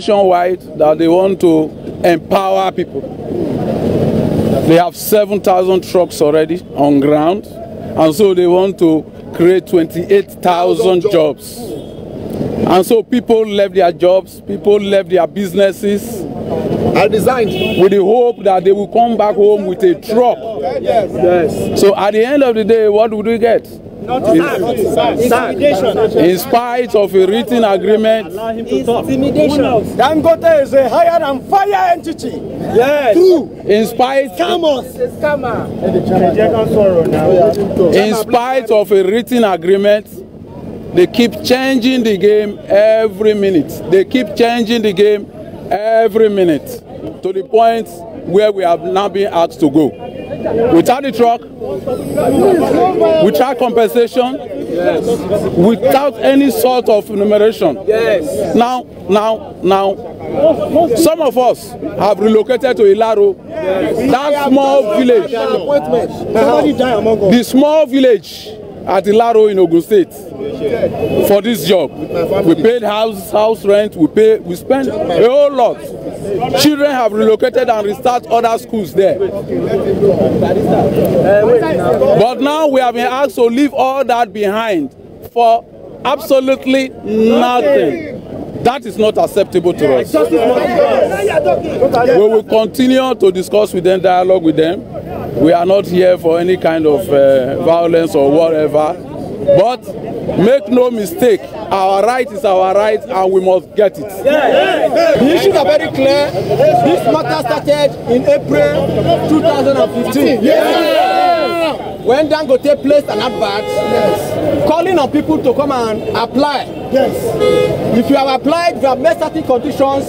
nationwide that they want to empower people. They have 7,000 trucks already on ground, and so they want to create 28,000 jobs. And so people left their jobs, people left their businesses. I resigned. With the hope that they will come back home with a truck. Yes. yes. So at the end of the day, what would we get? In spite of a written agreement, intimidation. Dangote is a higher and fire entity. Yes. True. In spite, Scammers. Scammer. in spite of a written agreement, they keep changing the game every minute. They keep changing the game every minute to the point where we have now been asked to go. Without the truck, without compensation, yes. without any sort of enumeration. Yes. Now, now, now, some of us have relocated to Ilaro, yes. that small village. The small village at Ilaro in Ogun State for this job. We paid house house rent, we pay we spent a whole lot. Children have relocated and restart other schools there. But now we have been asked to leave all that behind for absolutely nothing. That is not acceptable to us. We will continue to discuss with them, dialogue with them. We are not here for any kind of uh, violence or whatever. But make no mistake, our right is our right and we must get it. The issues are very clear. This matter started in April 2015. Yes. When Dangote placed an advert yes. calling on people to come and apply. Yes. If you have applied, you have met certain conditions,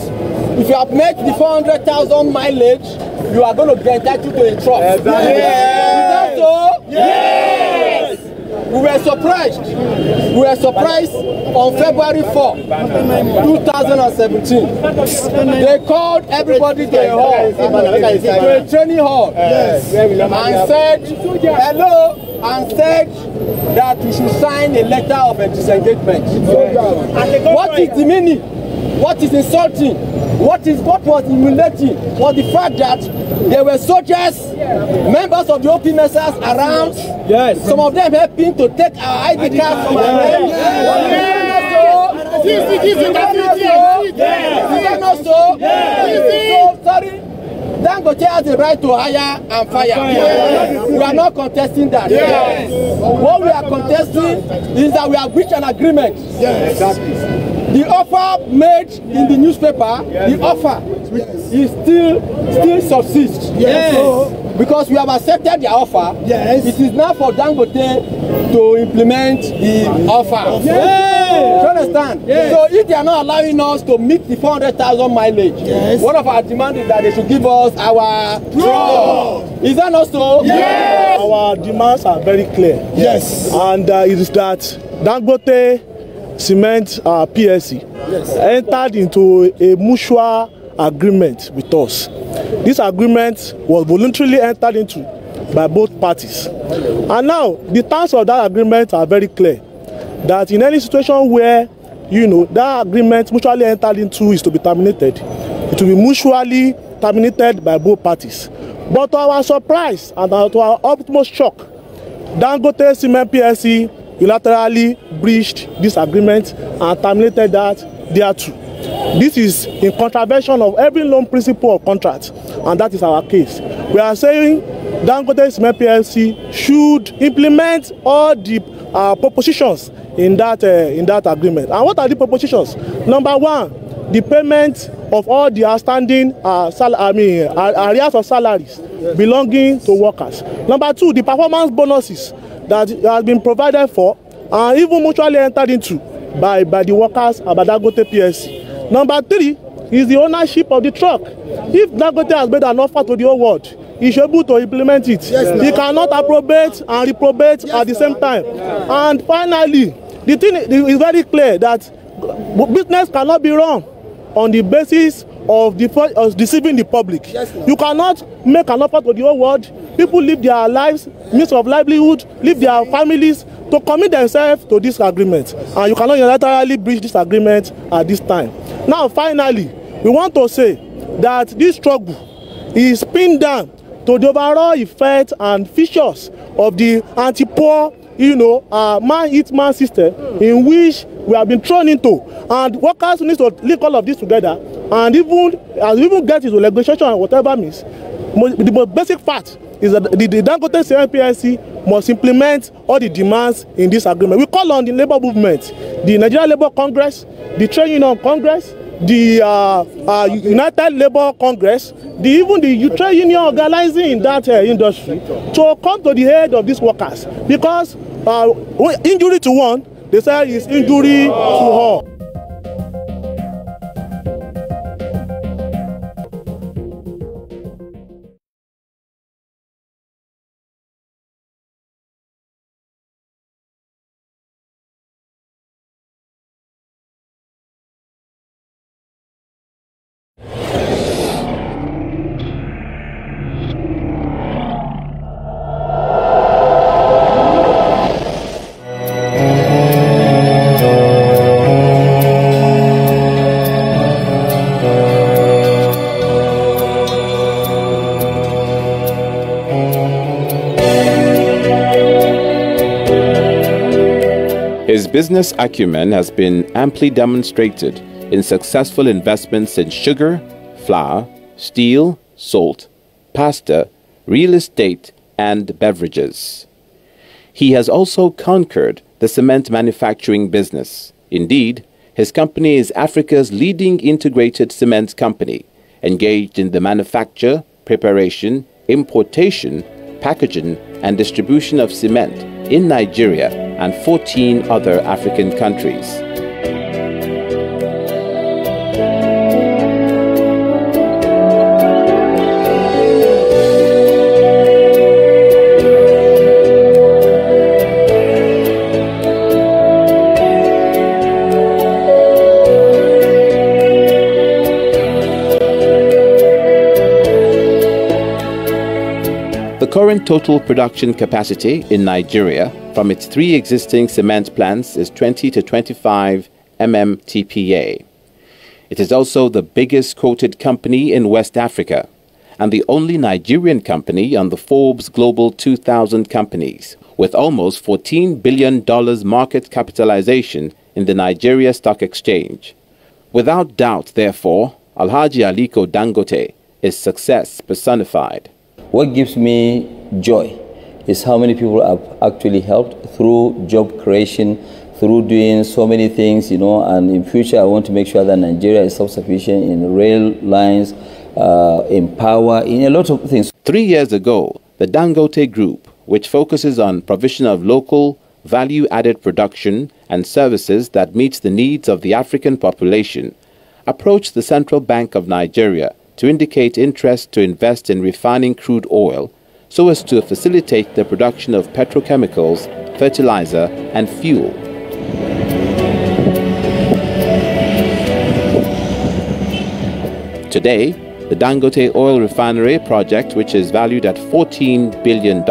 if you have met the 400,000 mileage, you are going to get entitled to a truck. Exactly. Yes. Is that so? Yes. We were surprised. We were surprised on February 4, 2017. They called everybody to a hall, to a training hall, yes. and said, hello, and said that we should sign a letter of a disengagement. What is the meaning? What is insulting? What is what was humiliating was the fact that there were soldiers, members of the OP messers around. Yes. Some of them helping to take our ID cards from our name. Is that not so? So sorry. Dangote has the right to hire and fire. Yes. We are not contesting that. Yes. What we are contesting is that we have reached an agreement. Yes. Exactly. The offer made in the newspaper, yes. the offer yes. is still still subsists. Yes. So, because we have accepted the offer, yes. it is now for Dangote to implement the offer. Yes. You understand? Yes. So if they are not allowing us to meet the 400,000 mileage, yes. one of our demands is that they should give us our truck. Is that not so? Yes. Our demands are very clear. Yes. And uh, it is that Dangote Cement uh, PSC yes. entered into a mutual agreement with us. This agreement was voluntarily entered into by both parties. And now the terms of that agreement are very clear. That in any situation where you know that agreement mutually entered into is to be terminated, it will be mutually terminated by both parties. But to our surprise and to our utmost shock, Dangote Cement PSC unilaterally breached this agreement and terminated that there too. This is in contravention of every loan principle of contract and that is our case. We are saying Dangote Cement PLC should implement all the uh, propositions in that uh, in that agreement. And what are the propositions? Number one, the payment of all the outstanding uh, sal I mean uh, arrears of salaries belonging to workers. Number two, the performance bonuses that has been provided for and even mutually entered into by by the workers and by Dangote PLC. Number three is the ownership of the truck. If Dangote has made an offer to the whole world, he should be able to implement it. Yes, he cannot approbate and reprobate yes, at the same time. Yeah. And finally, the thing is very clear that business cannot be run on the basis of, the, of deceiving the public. Yes, you cannot make an offer to the whole world. People live their lives, means of livelihood, live their families to commit themselves to this agreement. And you cannot unilaterally breach this agreement at this time. Now, finally, we want to say that this struggle is pinned down to the overall effect and features of the anti-poor you know uh, man eat man system in which we have been thrown into and workers need to link all of this together and even as we even get into legislation and whatever means the most basic fact is that the, the dangote cnpsc must implement all the demands in this agreement we call on the labour movement the nigeria labour congress the trade union congress the uh, uh, united labour congress the even the trade union organizing in that uh, industry to come to the aid of these workers because uh, injury to one they say is injury to all. His business acumen has been amply demonstrated in successful investments in sugar, flour, steel, salt, pasta, real estate, and beverages. He has also conquered the cement manufacturing business. Indeed, his company is Africa's leading integrated cement company, engaged in the manufacture, preparation, importation, packaging, and distribution of cement in Nigeria and 14 other African countries. The current total production capacity in Nigeria from its three existing cement plants is 20 to 25 mmtpa. It is also the biggest quoted company in West Africa and the only Nigerian company on the Forbes Global 2000 companies, with almost $14 billion market capitalization in the Nigeria Stock Exchange. Without doubt, therefore, Alhaji Aliko Dangote is success personified. What gives me joy is how many people have actually helped through job creation, through doing so many things, you know, and in future I want to make sure that Nigeria is self-sufficient in rail lines, uh, in power, in a lot of things. Three years ago, the Dangote Group, which focuses on provision of local, value-added production and services that meets the needs of the African population, approached the Central Bank of Nigeria to indicate interest to invest in refining crude oil so as to facilitate the production of petrochemicals, fertilizer, and fuel. Today, the Dangote Oil Refinery project, which is valued at $14 billion,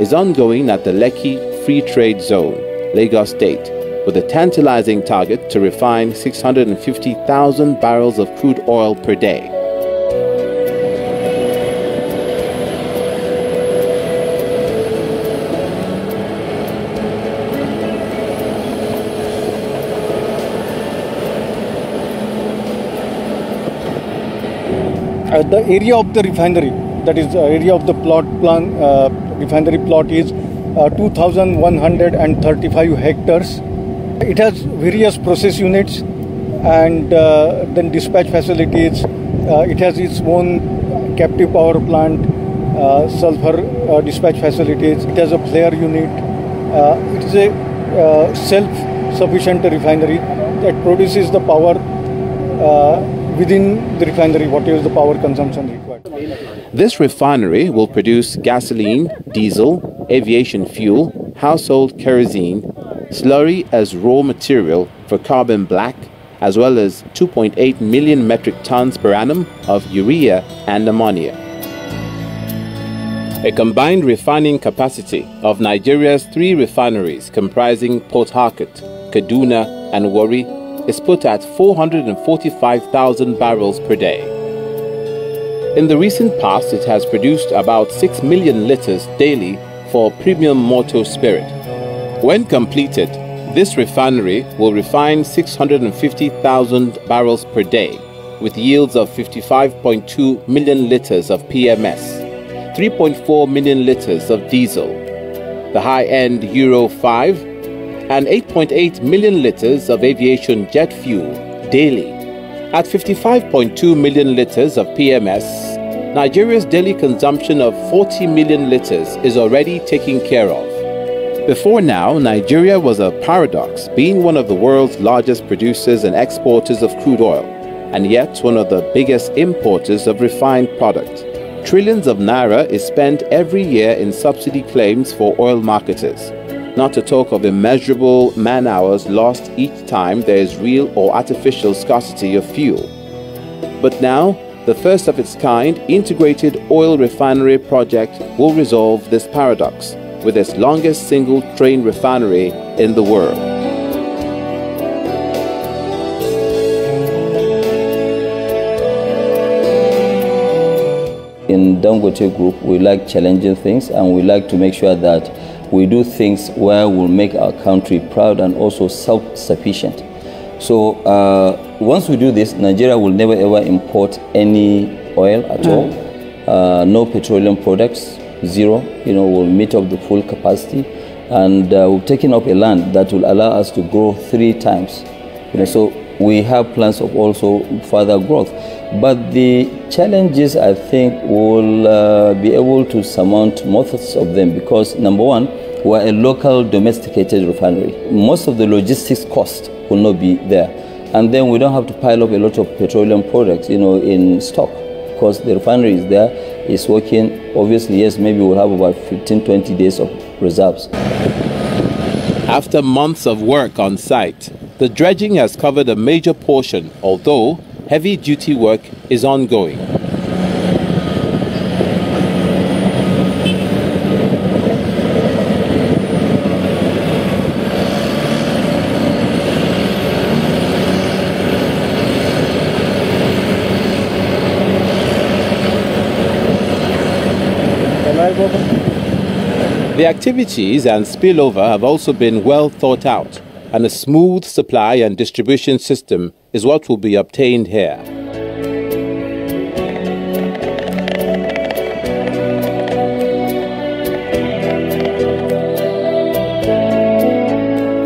is ongoing at the Lekki Free Trade Zone, Lagos State, with a tantalizing target to refine 650,000 barrels of crude oil per day. Uh, the area of the refinery, that is the area of the plot plan, uh, refinery plot is uh, 2,135 hectares. It has various process units and uh, then dispatch facilities. Uh, it has its own captive power plant, uh, sulfur dispatch facilities. It has a flare unit. it is a self-sufficient refinery that produces the power within the refinery, what is the power consumption required. This refinery will produce gasoline, diesel, aviation fuel, household kerosene, slurry as raw material for carbon black, as well as 2.8 million metric tons per annum of urea and ammonia. A combined refining capacity of Nigeria's three refineries comprising Port Harcourt, Kaduna, and Warri is put at 445,000 barrels per day. In the recent past, it has produced about 6 million litres daily for premium motor spirit. When completed, this refinery will refine 650,000 barrels per day with yields of 55.2 million litres of PMS, 3.4 million litres of diesel, the high-end Euro 5, and 8.8 million litres of aviation jet fuel daily. At 55.2 million litres of PMS, Nigeria's daily consumption of 40 million litres is already taken care of. Before now, Nigeria was a paradox, being one of the world's largest producers and exporters of crude oil, and yet one of the biggest importers of refined product. Trillions of naira is spent every year in subsidy claims for oil marketers, not to talk of immeasurable man hours lost each time there is real or artificial scarcity of fuel. But now, the first of its kind integrated oil refinery project will resolve this paradox with its longest single train refinery in the world. In Dangote Group, we like challenging things and we like to make sure that we do things where we'll make our country proud and also self-sufficient. So uh, once we do this, Nigeria will never ever import any oil at mm. all, uh, no petroleum products, zero, you know, we'll meet up the full capacity. And uh, we've taken up a land that will allow us to grow three times. You know, so we have plans of also further growth. But the challenges, I think, will uh, be able to surmount most of them because, number one, we're a local domesticated refinery. Most of the logistics cost will not be there. And then we don't have to pile up a lot of petroleum products, you know, in stock because the refinery is there, it's working. Obviously, yes, maybe we'll have about 15, 20 days of reserves. After months of work on site, the dredging has covered a major portion, although heavy duty work is ongoing. The activities and spillover have also been well thought out, and a smooth supply and distribution system is what will be obtained here.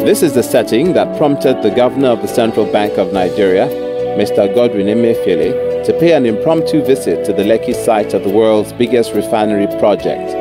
This is the setting that prompted the governor of the Central Bank of Nigeria, Mr. Godwin Emefiele, to pay an impromptu visit to the Lekki site of the world's biggest refinery project.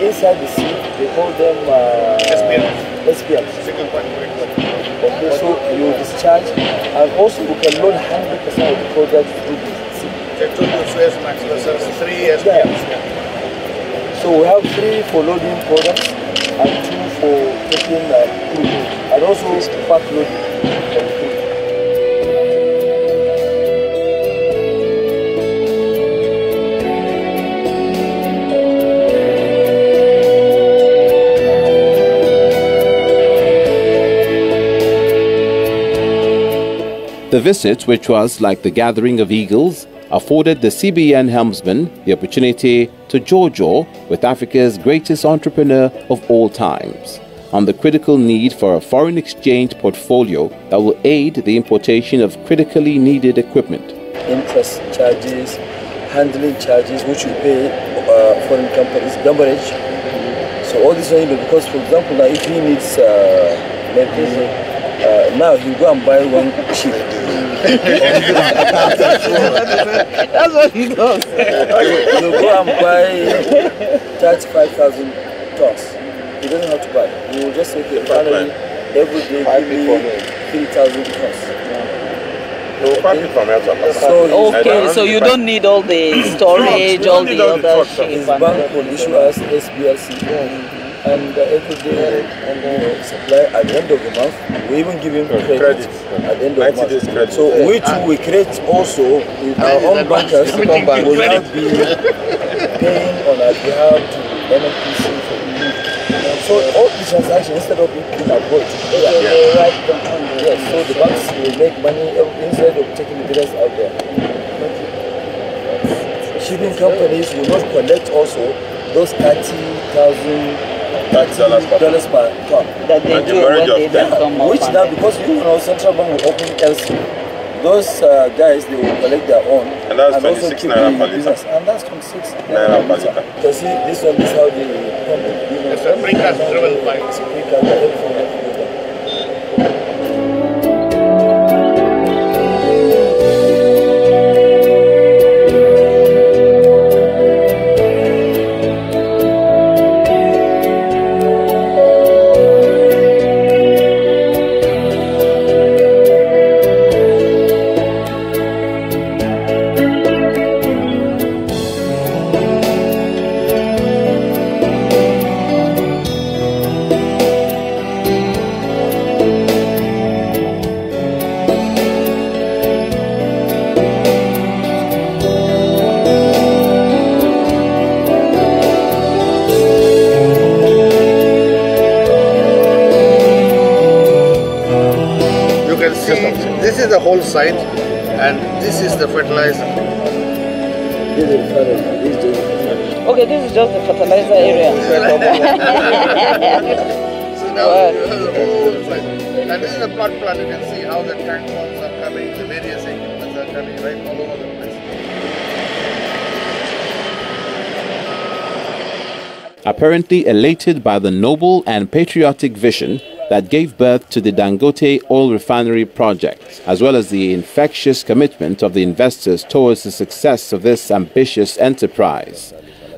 Inside the sea, they call them uh, SPMs. SPMs. Okay, so you discharge, and also you can load 100% of the product through the sea. three. Yeah. So we have three for loading products and two for taking uh, crude, and also pack loading. The visit, which was like the gathering of eagles, afforded the CBN helmsman the opportunity to jaw with Africa's greatest entrepreneur of all times on the critical need for a foreign exchange portfolio that will aid the importation of critically needed equipment. Interest charges, handling charges, which we pay uh, foreign companies, demurrage. So all this is because, for example, now if he needs uh, now you go and buy one chip. That's what he does. you go and buy 35,000 tons. He doesn't have to buy. He will just say, okay, finally, every day give me 3,000 tons. So okay, so you don't need all the storage, all the other shit. His bank will issue us SBLC and uh, every day and uh, supply at the end of the month. We even give him credit, at the end of the month. So we too we create also with our own bankers will now be paying on our behalf to NNPC for so all the transactions instead of being avoided, yeah. yeah. right yes, so the banks will make money instead of taking the business out there. Shipping companies will not collect also those thirty thousand dollars per ton. That they do when they don't come. Which now because you know central bank will open LC those uh, guys they will collect their own and that's and also 26 keep naira per liter. business and that's 26 Naira per liter. so see this one is how they come you know it's a precast driven pipe it's Okay, this is just the fertilizer area. So now this is the whole site. And this is the plot plan. You can see how the tank farms are coming, the various equipments are coming right all over the place. apparently elated by the noble and patriotic vision that gave birth to the Dangote oil refinery project, as well as the infectious commitment of the investors towards the success of this ambitious enterprise.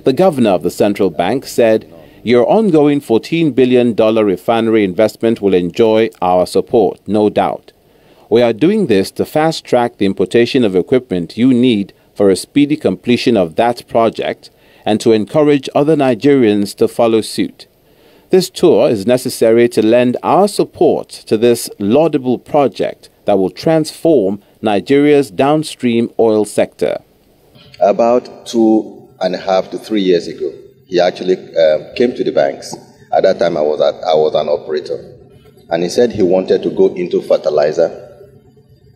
The governor of the central bank said, Your ongoing $14 billion refinery investment will enjoy our support, no doubt. We are doing this to fast track the importation of equipment you need for a speedy completion of that project and to encourage other Nigerians to follow suit. This tour is necessary to lend our support to this laudable project that will transform Nigeria's downstream oil sector. About two and a half to three years ago, he actually um, came to the banks. At that time, I was, at, I was an operator. And he said he wanted to go into fertilizer,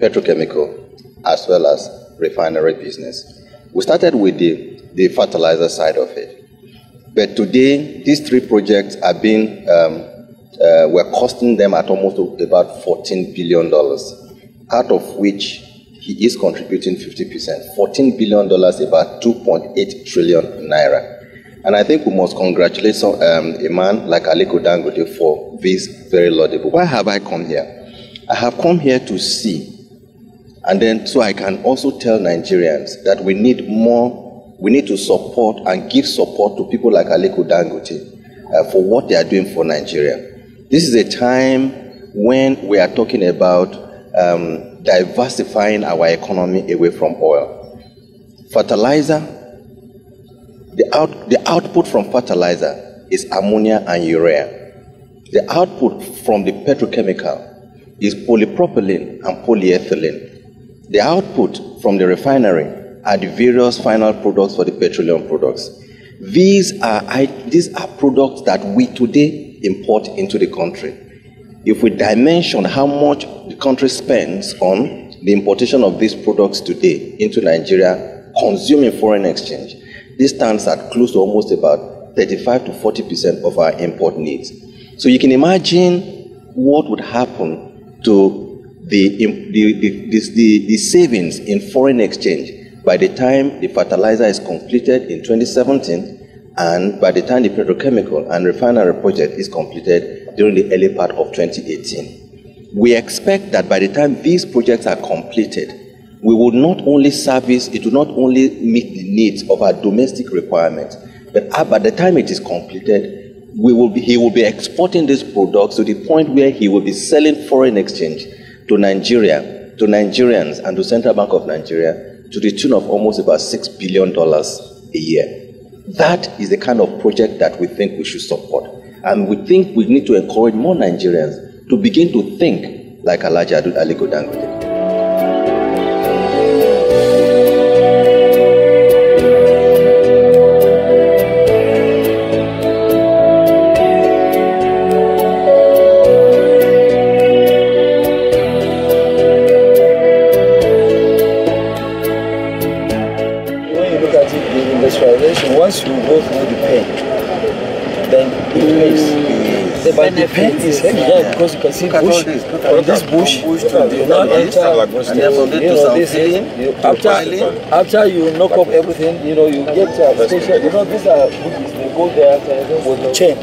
petrochemical, as well as refinery business. We started with the, the fertilizer side of it. But today, these three projects are being, um, uh, we're costing them at almost about $14 billion, out of which he is contributing 50%. $14 billion, about 2.8 trillion naira. And I think we must congratulate some, um, a man like Aliko Dangote for this very laudable. Why have I come here? I have come here to see, and then so I can also tell Nigerians that we need more, we need to support and give support to people like Aliko Dangote uh, for what they are doing for Nigeria. This is a time when we are talking about um, diversifying our economy away from oil. Fertilizer, the, out, the output from fertilizer is ammonia and urea. The output from the petrochemical is polypropylene and polyethylene. The output from the refinery are the various final products for the petroleum products. These are, I, these are products that we today import into the country. If we dimension how much the country spends on the importation of these products today into Nigeria, consuming foreign exchange, this stands at close to almost about 35 to 40 percent of our import needs. So you can imagine what would happen to the, the, the, the, the, the savings in foreign exchange by the time the fertilizer is completed in 2017 and by the time the petrochemical and refinery project is completed during the early part of 2018. we expect that by the time these projects are completed, we will not only service, it will not only meet the needs of our domestic requirements, but by the time it is completed, we will be, he will be exporting these products to the point where he will be selling foreign exchange to Nigeria, to Nigerians, and to Central Bank of Nigeria to the tune of almost about $6 billion a year. That is the kind of project that we think we should support. And we think we need to encourage more Nigerians to begin to think like Aliko Dangote. once but the pain is heavy, yeah, because you can see bush, from this bush, you now enter, you know, this thing, after, after you knock up everything, you know, you get uh, a special, you know, these are bushes, they go there with the chain.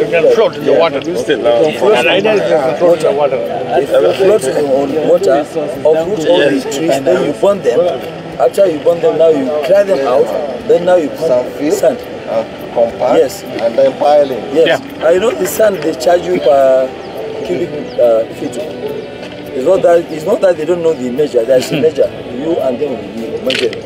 You can float in the water. You can float and either you can float in water. If you float on water, uproot all these trees, then you burn them. After you burn them, now you clear them out, then now you put Sand. Sand. Uh, compact Yes. and then piling. Yes. Uh, you know the sand they charge you per cubic uh, feet. It's not that it's not that they don't know the measure. There's a measure. You and them will be measured.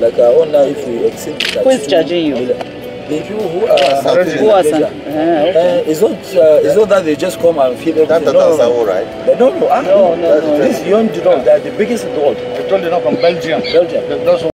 Like our own now, if we exceed that Who is two charging you? million- The people who are Who are some? measure. Ah, okay. Uh, it's not. Uh, it's not that they just come and feed everything. That's no, no, Tanzania, no. right? But no, no, no, no, no. This young, you know, they're the biggest in the world. I told you now from Belgium. Belgium. Those